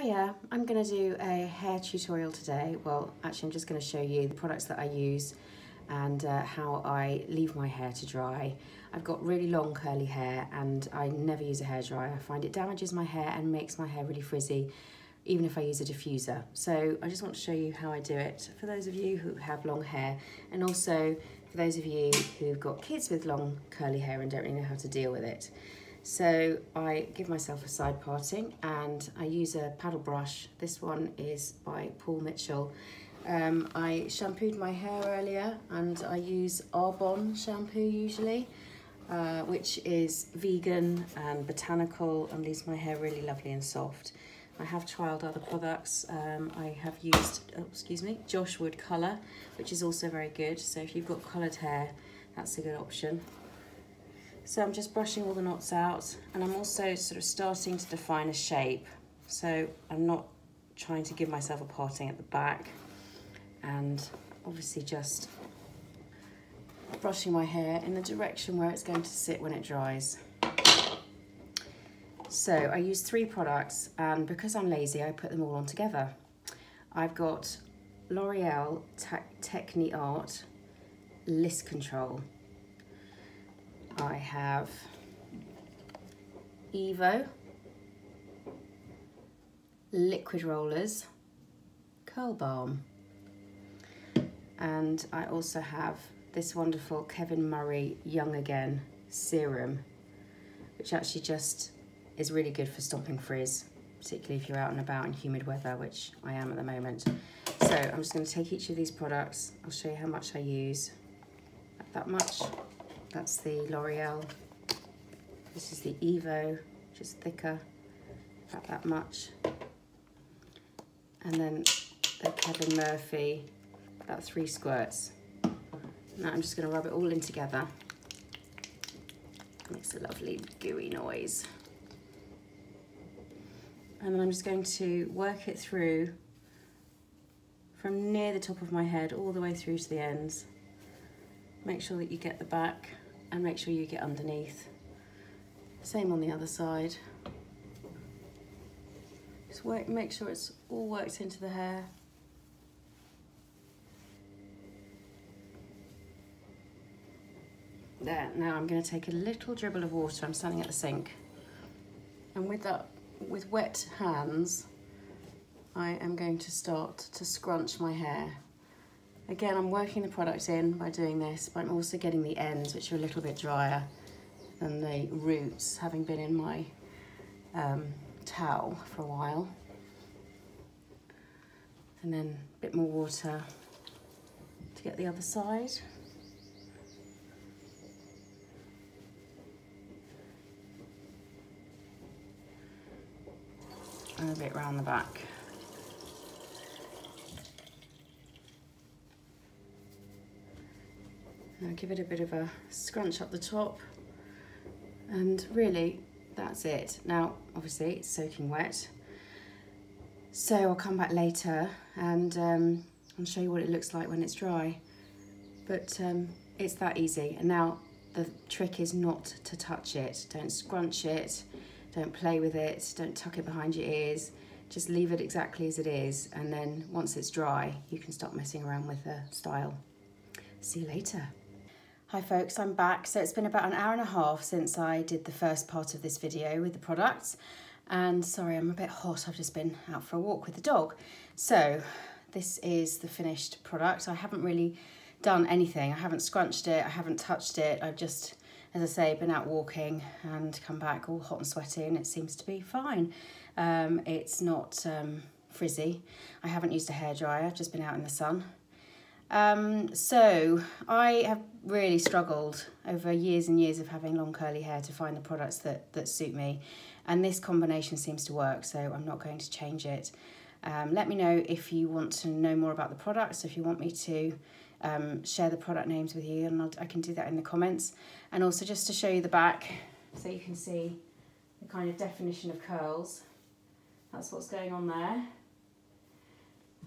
Hiya, I'm going to do a hair tutorial today. Well, actually I'm just going to show you the products that I use and uh, how I leave my hair to dry. I've got really long curly hair and I never use a hairdryer. I find it damages my hair and makes my hair really frizzy even if I use a diffuser. So I just want to show you how I do it for those of you who have long hair and also for those of you who've got kids with long curly hair and don't really know how to deal with it. So I give myself a side parting and I use a paddle brush. This one is by Paul Mitchell. Um, I shampooed my hair earlier and I use Arbonne shampoo usually, uh, which is vegan and botanical and leaves my hair really lovely and soft. I have trialed other products. Um, I have used, oh, excuse me, Josh Wood Colour, which is also very good. So if you've got coloured hair, that's a good option. So I'm just brushing all the knots out and I'm also sort of starting to define a shape. So I'm not trying to give myself a parting at the back and obviously just brushing my hair in the direction where it's going to sit when it dries. So I use three products and because I'm lazy, I put them all on together. I've got L'Oreal Tecni Art Liss Control. I have Evo, Liquid Rollers, Curl Balm, and I also have this wonderful Kevin Murphy Young Again Serum, which actually just is really good for stopping frizz, particularly if you're out and about in humid weather, which I am at the moment. So I'm just going to take each of these products, I'll show you how much I use, that much, that's the L'Oreal. This is the Evo, which is thicker, about that much. And then the Kevin Murphy, about three squirts. Now I'm just gonna rub it all in together. Makes a lovely gooey noise. And then I'm just going to work it through from near the top of my head all the way through to the ends. Make sure that you get the back and make sure you get underneath. Same on the other side. Just work, make sure it's all worked into the hair. There, now I'm gonna take a little dribble of water, I'm standing at the sink. And with that, with wet hands, I am going to start to scrunch my hair. Again, I'm working the product in by doing this, but I'm also getting the ends, which are a little bit drier than the roots, having been in my um, towel for a while. And then a bit more water to get the other side. And a bit round the back. Now give it a bit of a scrunch up the top and really that's it. Now obviously it's soaking wet so I'll come back later and um, I'll show you what it looks like when it's dry but um, it's that easy and now the trick is not to touch it. Don't scrunch it, don't play with it, don't tuck it behind your ears just leave it exactly as it is and then once it's dry you can start messing around with the style. See you later. Hi folks, I'm back. So it's been about an hour and a half since I did the first part of this video with the products. And sorry, I'm a bit hot. I've just been out for a walk with the dog. So this is the finished product. I haven't really done anything. I haven't scrunched it. I haven't touched it. I've just, as I say, been out walking and come back all hot and sweaty and it seems to be fine. Um, it's not um, frizzy. I haven't used a hairdryer. I've just been out in the sun. Um, so I have really struggled over years and years of having long curly hair to find the products that, that suit me. And this combination seems to work, so I'm not going to change it. Um, let me know if you want to know more about the products, if you want me to um, share the product names with you, and I'll, I can do that in the comments. And also just to show you the back, so you can see the kind of definition of curls. That's what's going on there.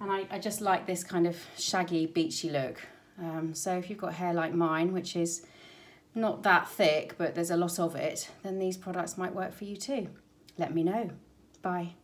And I, I just like this kind of shaggy, beachy look. Um, so if you've got hair like mine, which is not that thick, but there's a lot of it, then these products might work for you too. Let me know. Bye.